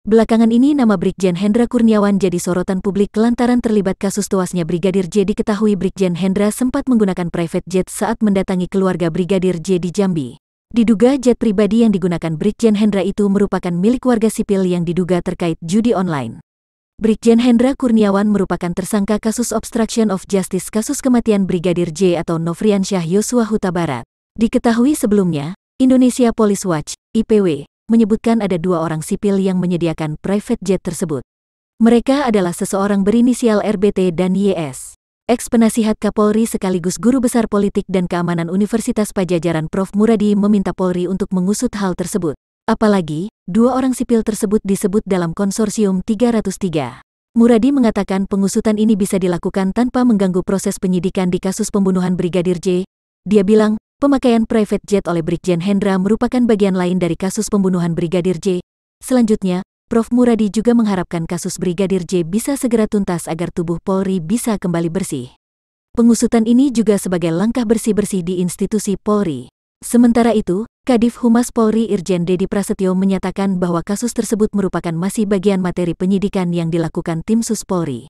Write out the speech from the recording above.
Belakangan ini nama Brigjen Hendra Kurniawan jadi sorotan publik lantaran terlibat kasus tuasnya Brigadir J diketahui Brigjen Hendra sempat menggunakan private jet saat mendatangi keluarga Brigadir J di Jambi. Diduga jet pribadi yang digunakan Brigjen Hendra itu merupakan milik warga sipil yang diduga terkait judi online. Brigjen Hendra Kurniawan merupakan tersangka kasus obstruction of justice kasus kematian Brigadir J atau Nofriansyah Yosua Huta Barat. Diketahui sebelumnya, Indonesia Police Watch, IPW, menyebutkan ada dua orang sipil yang menyediakan private jet tersebut. Mereka adalah seseorang berinisial RBT dan YS. Ex-penasihat Kapolri sekaligus guru besar politik dan keamanan Universitas Pajajaran Prof. Muradi meminta Polri untuk mengusut hal tersebut. Apalagi, dua orang sipil tersebut disebut dalam konsorsium 303. Muradi mengatakan pengusutan ini bisa dilakukan tanpa mengganggu proses penyidikan di kasus pembunuhan Brigadir J. Dia bilang, Pemakaian private jet oleh Brigjen Hendra merupakan bagian lain dari kasus pembunuhan Brigadir J. Selanjutnya, Prof. Muradi juga mengharapkan kasus Brigadir J bisa segera tuntas agar tubuh Polri bisa kembali bersih. Pengusutan ini juga sebagai langkah bersih-bersih di institusi Polri. Sementara itu, Kadif Humas Polri Irjen Dedi Prasetyo menyatakan bahwa kasus tersebut merupakan masih bagian materi penyidikan yang dilakukan tim sus Polri.